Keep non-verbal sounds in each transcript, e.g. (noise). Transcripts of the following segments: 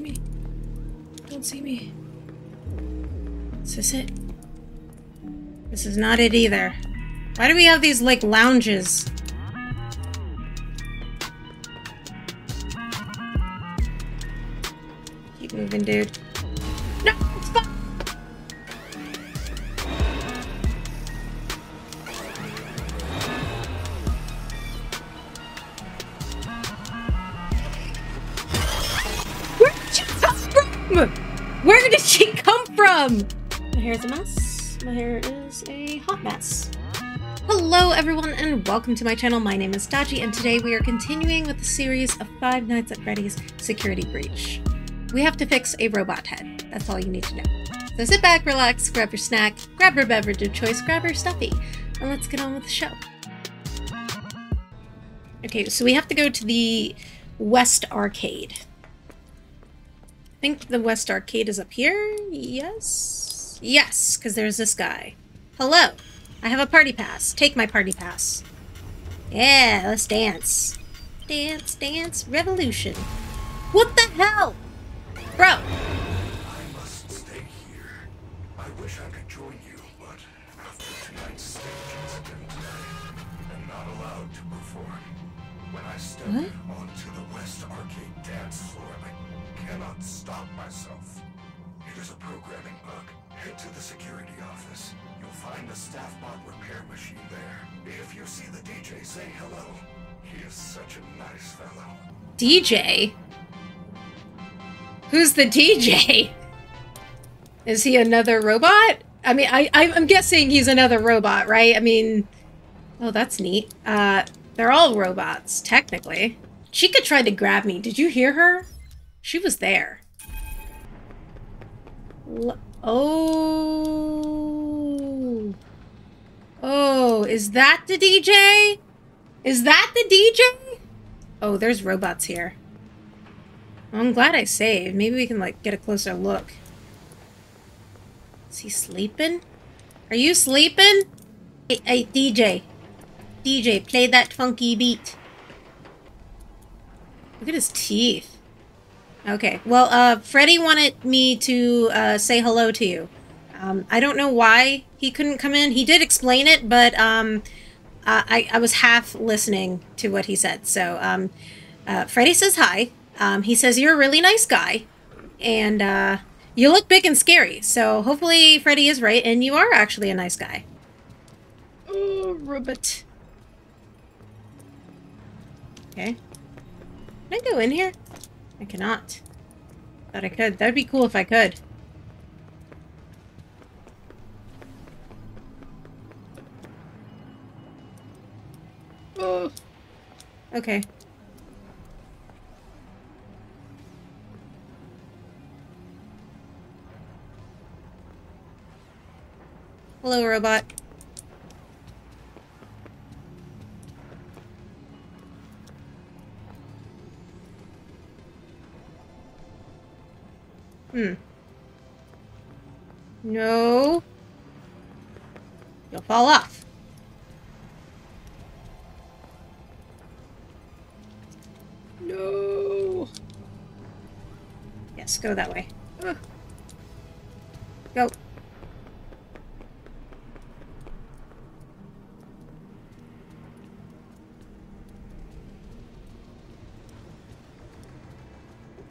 me. Don't see me. Is this it? This is not it either. Why do we have these, like, lounges? Keep moving, dude. Um, my hair is a mess. My hair is a hot mess. Hello everyone and welcome to my channel. My name is Dodgii and today we are continuing with the series of Five Nights at Freddy's Security Breach. We have to fix a robot head. That's all you need to know. So sit back, relax, grab your snack, grab your beverage of choice, grab your stuffy, and let's get on with the show. Okay, so we have to go to the West Arcade. I think the West Arcade is up here? Yes? Yes, because there's this guy. Hello. I have a party pass. Take my party pass. Yeah, let's dance. Dance, dance, revolution. What the hell? Bro. I must stay here. I wish I could join you, but after tonight's stage incident, I am not allowed to perform. When I step What? onto the West Arcade dance floor, I cannot stop myself. It is a programming bug. Head to the security office. You'll find the staff bot repair machine there. If you see the DJ, say hello. He is such a nice fellow. DJ? Who's the DJ? Is he another robot? I mean, I, I I'm guessing he's another robot, right? I mean, oh, that's neat. Uh, they're all robots, technically. Chica tried to grab me. Did you hear her? She was there. L- oh. Oh, is that the DJ? Is that the DJ? Oh, there's robots here. I'm glad I saved. Maybe we can, like, get a closer look. Is he sleeping? Are you sleeping? Hey, hey, DJ. DJ, play that funky beat. Look at his teeth. Okay, well, uh, Freddy wanted me to, uh, say hello to you. Um, I don't know why he couldn't come in. He did explain it, but, um, I, I was half listening to what he said. So, um, uh, Freddy says hi. Um, he says you're a really nice guy, and uh, you look big and scary. So hopefully Freddy is right, and you are actually a nice guy. Oh, robot. Okay. Can I go in here? I cannot. Thought I could. That'd be cool if I could. Oh. Okay. Hello, robot. Hmm. No. You'll fall off. No. Yes, go that way. Ugh. Go.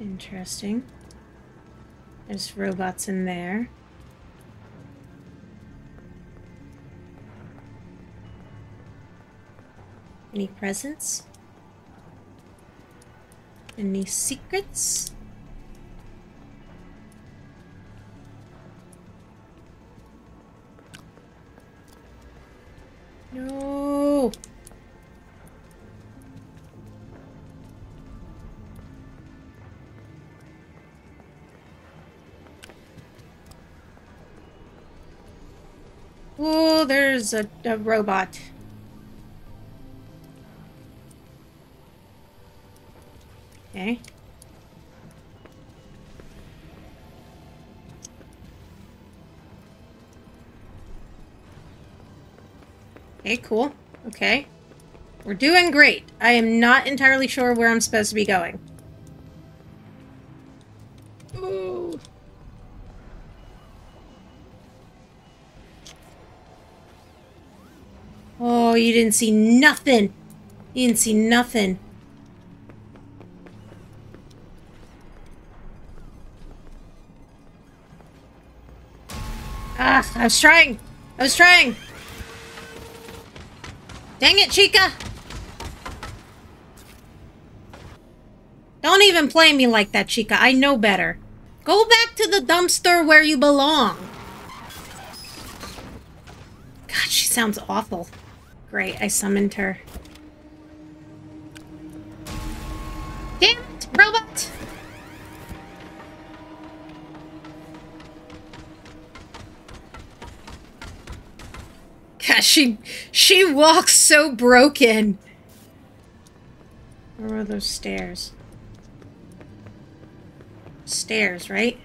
Interesting. There's robots in there. Any presents? Any secrets? There's a, a robot. Okay. Okay, cool. Okay. We're doing great. I am not entirely sure where I'm supposed to be going. Oh, you didn't see nothing. You didn't see nothing. Ah, I was trying. I was trying. Dang it, Chica. Don't even play me like that, Chica. I know better. Go back to the dumpster where you belong. God, she sounds awful. Great, I summoned her. Damn it, robot! God, she she walks so broken. Where are those stairs? Stairs, right?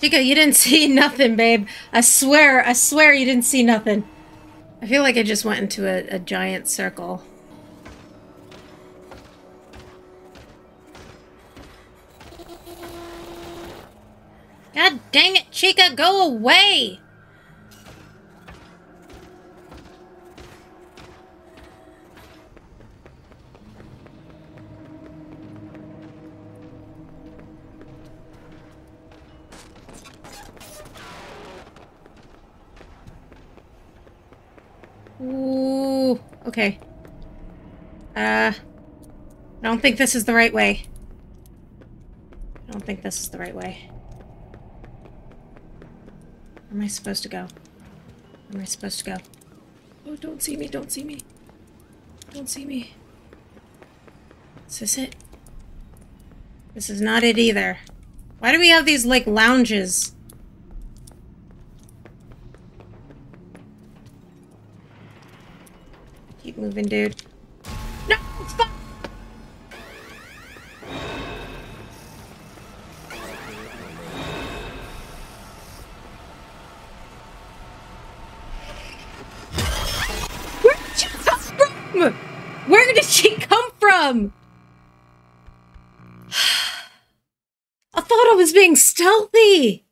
Chica, you didn't (laughs) see nothing, babe. I swear, I swear you didn't see nothing. I feel like I just went into a, a giant circle. God dang it, Chica, go away! Okay. Uh, I don't think this is the right way. I don't think this is the right way. Where am I supposed to go? Where am I supposed to go? Oh, don't see me, don't see me. Don't see me. Is this it? This is not it either. Why do we have these, like, lounges? Dude. No! Fuck! Where did she come from? Where did she come from? (sighs) I thought I was being stealthy.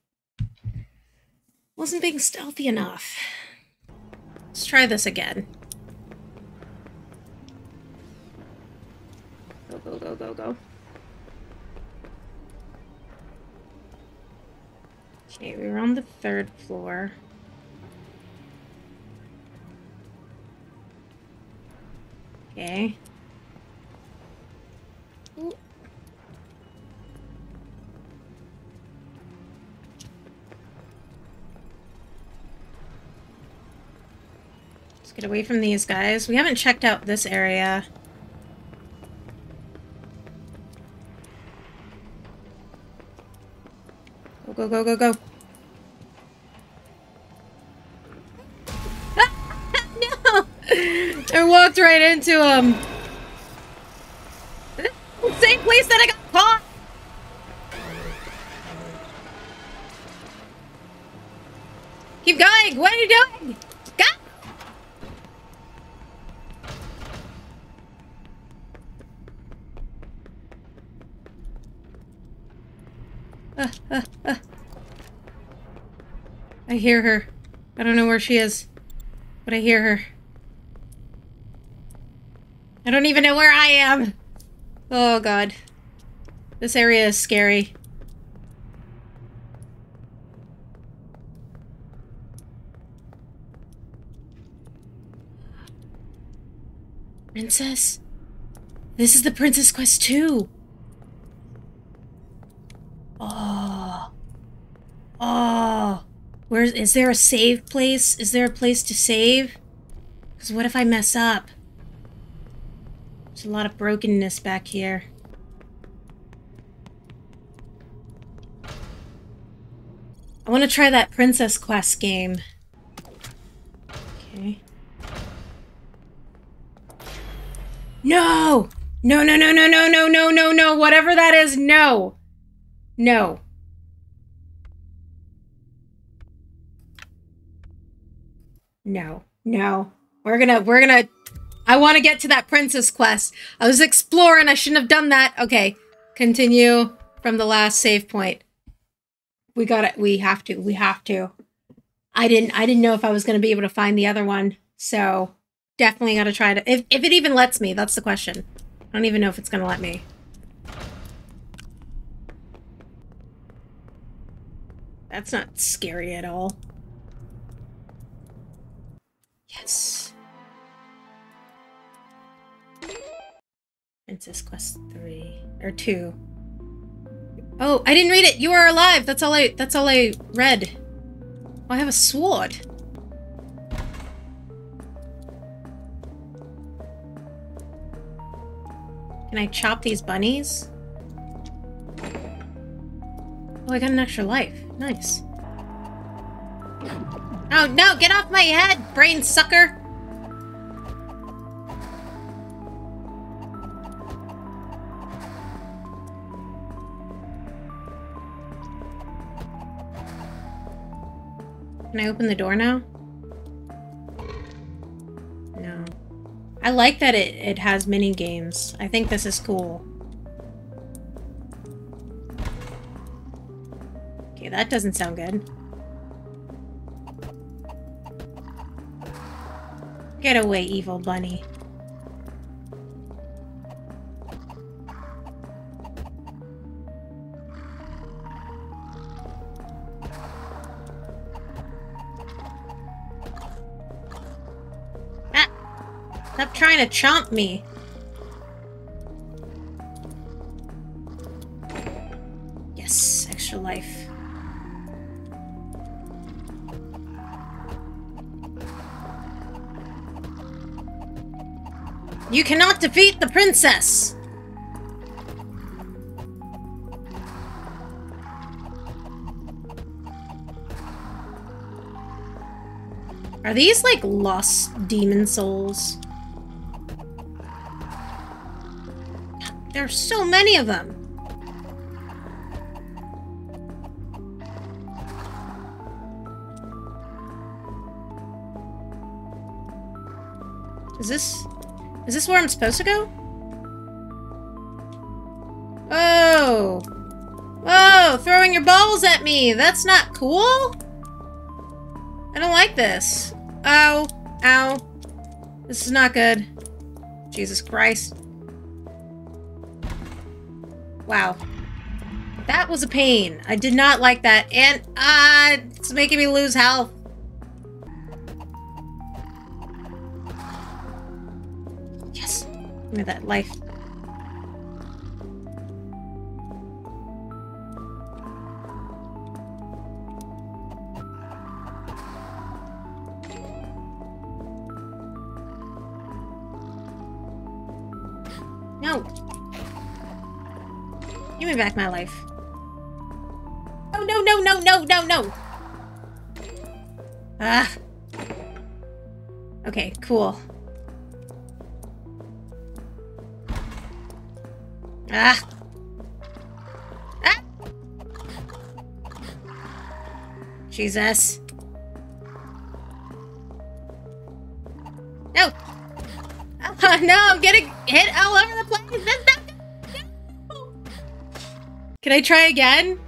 Wasn't being stealthy enough. Let's try this again. Go, go, go. Okay, we were on the third floor. Okay. Let's get away from these guys. We haven't checked out this area. Go, go, go, go, (laughs) no! I walked right into him. I hear her. I don't know where she is, but I hear her. I don't even know where I am. Oh god. This area is scary. Princess? This is the Princess Quest 2. Oh. Oh. Where is there a save place? Is there a place to save? Because what if I mess up? There's a lot of brokenness back here. I want to try that Princess Quest game. Okay. No! No, no, no, no, no, no, no, no, no. Whatever that is, no. No. No, no. We're gonna, we're gonna, I want to get to that princess quest. I was exploring. I shouldn't have done that. Okay. Continue from the last save point. We got it. We have to, we have to. I didn't, I didn't know if I was going to be able to find the other one. So definitely got to try to, if, if it even lets me, that's the question. I don't even know if it's going to let me. That's not scary at all. Yes. Princess Quest 3 or 2. Oh, I didn't read it. You are alive. That's all I that's all I read. Oh, I have a sword. Can I chop these bunnies? Oh, I got an extra life. Nice. Oh, no! Get off my head, brain sucker! Can I open the door now? No. I like that it, it has mini games. I think this is cool. Okay, that doesn't sound good. Get away, evil bunny. Ah! Stop trying to chomp me. Cannot defeat the princess! Are these like lost demon souls? There are so many of them. Is this... Is this where I'm supposed to go? Oh! Oh, Throwing your balls at me! That's not cool! I don't like this. Ow. Ow. This is not good. Jesus Christ. Wow. That was a pain. I did not like that. And, ah, uh, it's making me lose health. Yes. Give me that life. No. Give me back my life. Oh, no, no, no, no, no, no! Ah. Okay, cool. Ah. Ah! Jesus. No! Oh, (laughs) no, I'm getting hit all over the place! Can I try again?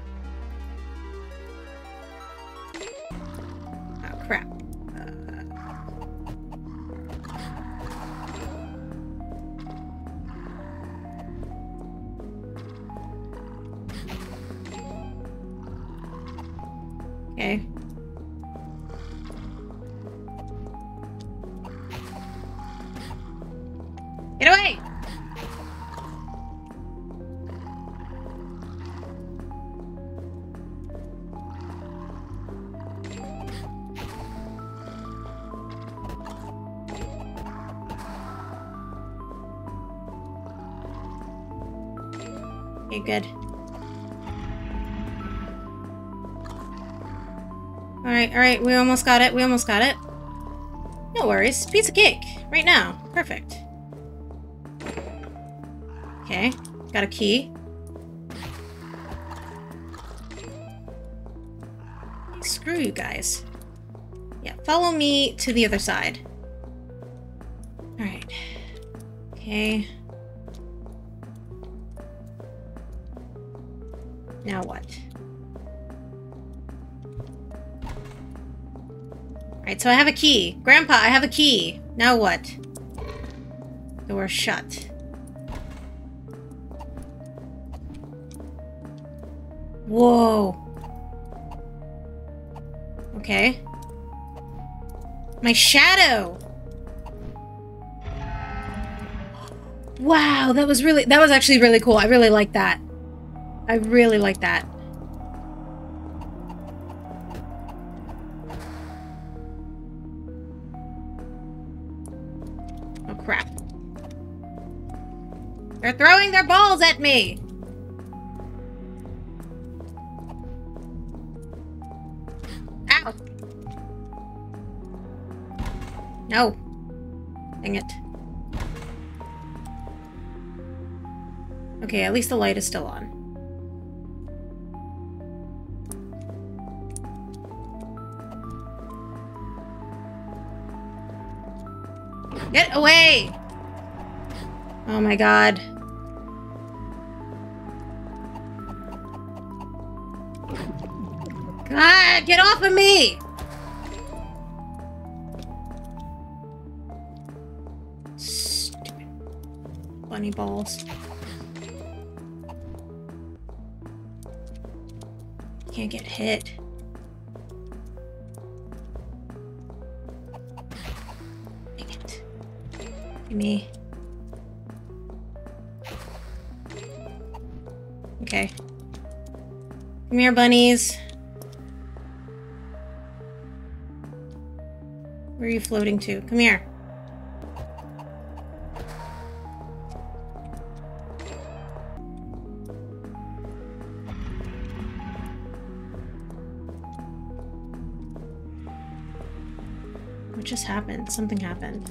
Alright, alright, we almost got it, we almost got it. No worries, piece of cake, right now. Perfect. Okay, got a key. Screw you guys. Yeah, follow me to the other side. Alright. Okay. Now what? Alright, so I have a key. Grandpa, I have a key. Now what? Door shut. Whoa. Okay. My shadow! Wow, that was really- that was actually really cool. I really like that. I really like that. Their balls at me! Ow! No. Dang it. Okay, at least the light is still on. Get away! Oh my god. God, get off of me! Stupid bunny balls. Can't get hit. Dang it. Give me. Okay. Come here, bunnies. Where are you floating to? Come here. What just happened? Something happened.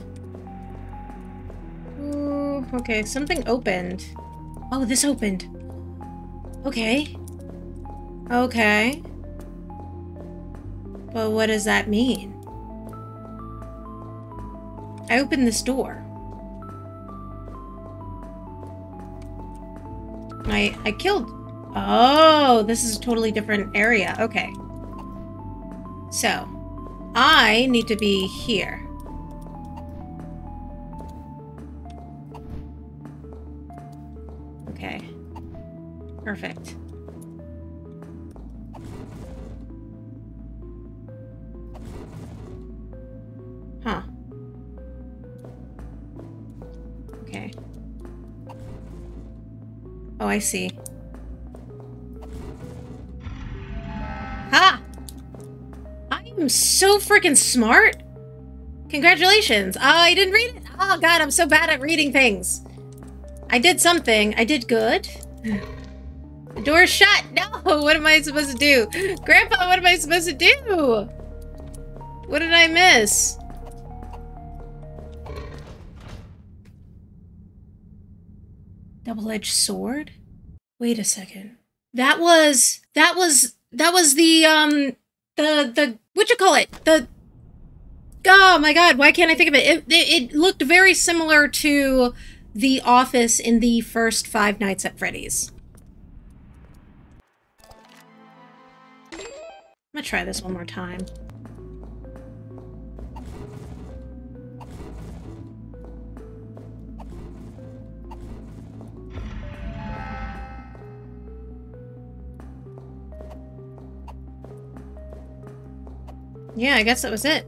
Ooh, okay, something opened. Oh, this opened. Okay. Okay. But what does that mean? I opened this door. I I killed. Oh, this is a totally different area. Okay. So, I need to be here. Oh, I see. Ha! I am so freaking smart. Congratulations. Oh, I didn't read it. Oh, God, I'm so bad at reading things. I did something. I did good. The door's shut. No, (laughs) what am I supposed to do? Grandpa, what am I supposed to do? What did I miss? Double-edged sword? Wait a second. That was that was that was the um the the what you call it? The Oh my god, why can't I think of it? It, it? it looked very similar to the office in the first Five Nights at Freddy's. I'm gonna try this one more time. Yeah, I guess that was it.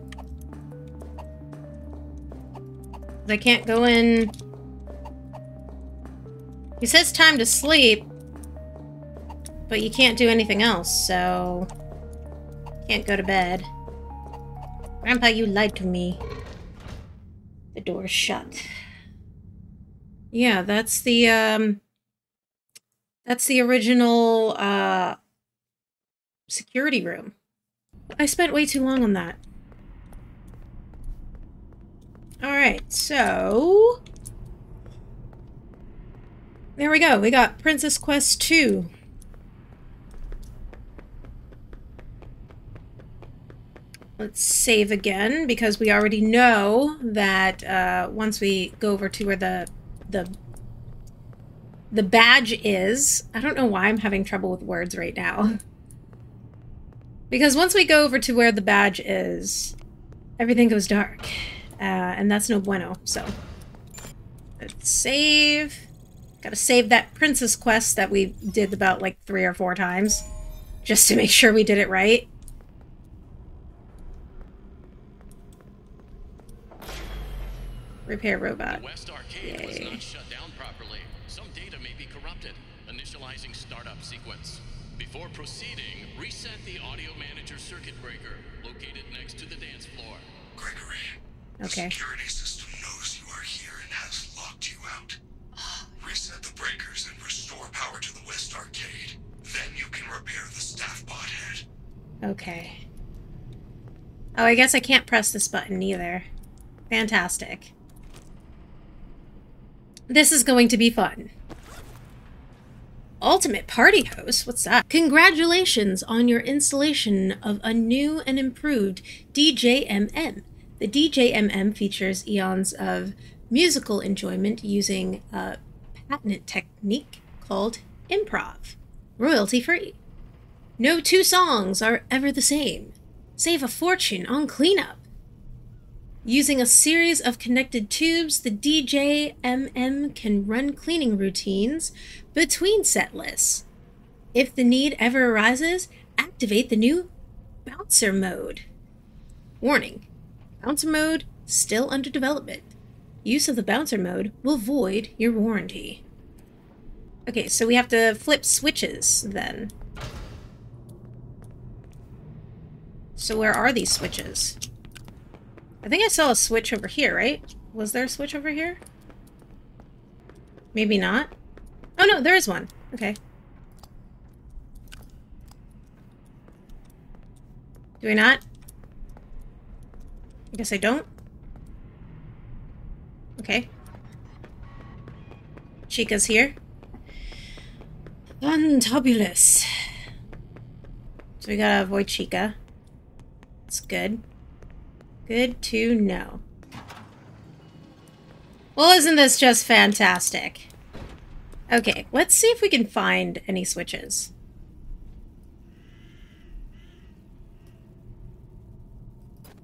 I can't go in... He says time to sleep, but you can't do anything else, so... Can't go to bed. Grandpa, you lied to me. The door's shut. Yeah, that's the, um... That's the original, uh... Security room. I spent way too long on that. Alright, so... There we go. We got Princess Quest 2. Let's save again because we already know that uh, once we go over to where the the the badge is. I don't know why I'm having trouble with words right now. (laughs) Because once we go over to where the badge is, everything goes dark. Uh, and that's no bueno, so. Let's save. Gotta save that princess quest that we did about like three or four times. Just to make sure we did it right. Repair robot. The West Arcade was not shut down properly. Some data may be corrupted. Initializing startup sequence. Before proceeding, reset the audio manager circuit breaker located next to the dance floor. Gregory. Okay. The security system knows you are here and has locked you out. Reset the breakers and restore power to the West Arcade. Then you can repair the staff bot head. Okay. Oh, I guess I can't press this button either. Fantastic. This is going to be fun. Ultimate Party Host? What's that? Congratulations on your installation of a new and improved DJMM. The DJMM features eons of musical enjoyment using a patented technique called improv, royalty free. No two songs are ever the same. Save a fortune on cleanup. Using a series of connected tubes, the DJMM can run cleaning routines between set lists. If the need ever arises, activate the new Bouncer mode. Warning Bouncer mode still under development. Use of the Bouncer mode will void your warranty. Okay, so we have to flip switches then. So where are these switches? I think I saw a switch over here, right? Was there a switch over here? Maybe not. Oh no, there is one. Okay. Do I not? I guess I don't. Okay. Chica's here. Fantabulous. So we gotta avoid Chica. It's good. Good to know. Well, isn't this just fantastic? Okay, let's see if we can find any switches.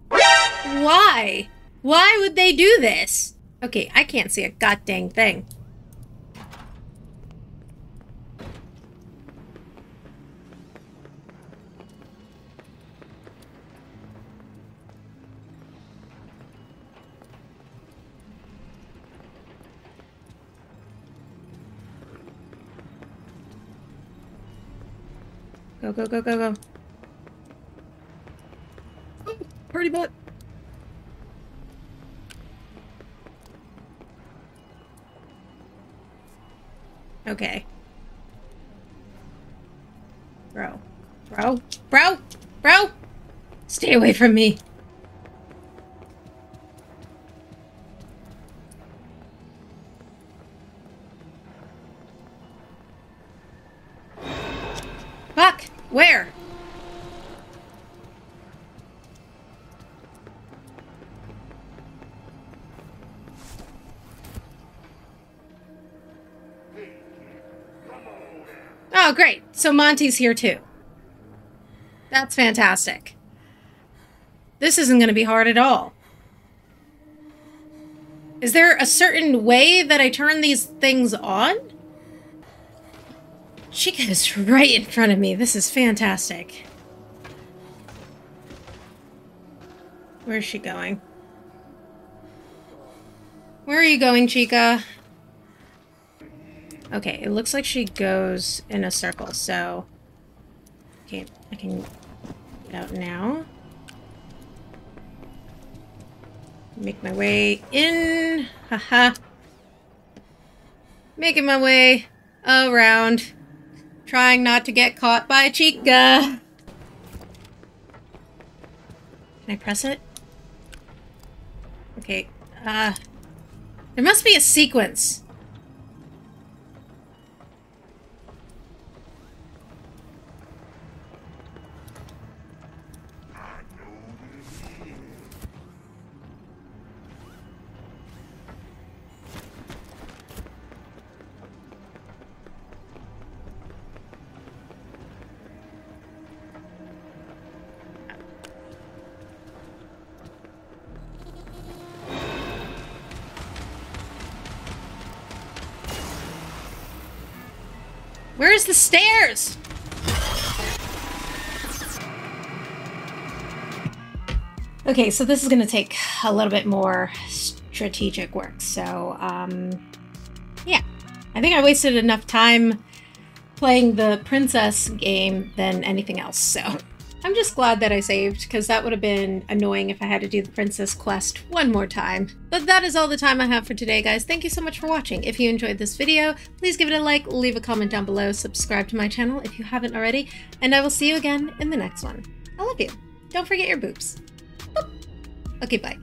Why? Why would they do this? Okay, I can't see a goddamn thing. Go, go, go, go, go. Oh, party butt. Okay. Bro. Bro. Bro! Bro! Stay away from me. Oh, great. So Monty's here too. That's fantastic. This isn't going to be hard at all. Is there a certain way that I turn these things on? Chica is right in front of me. This is fantastic. Where's she going? Where are you going, Chica? Okay, it looks like she goes in a circle, so... Okay, I can get out now. Make my way in. Haha. Making my way around. Trying not to get caught by Chica. Can I press it? Okay, uh... There must be a sequence. Where's the stairs? Okay, so this is going to take a little bit more strategic work. So, um, yeah. I think I wasted enough time playing the princess game than anything else. So, I'm just glad that I saved, because that would have been annoying if I had to do the princess quest one more time. But that is all the time I have for today, guys. Thank you so much for watching. If you enjoyed this video, please give it a like, leave a comment down below, subscribe to my channel if you haven't already, and I will see you again in the next one. I love you. Don't forget your boobs. Okay, bye.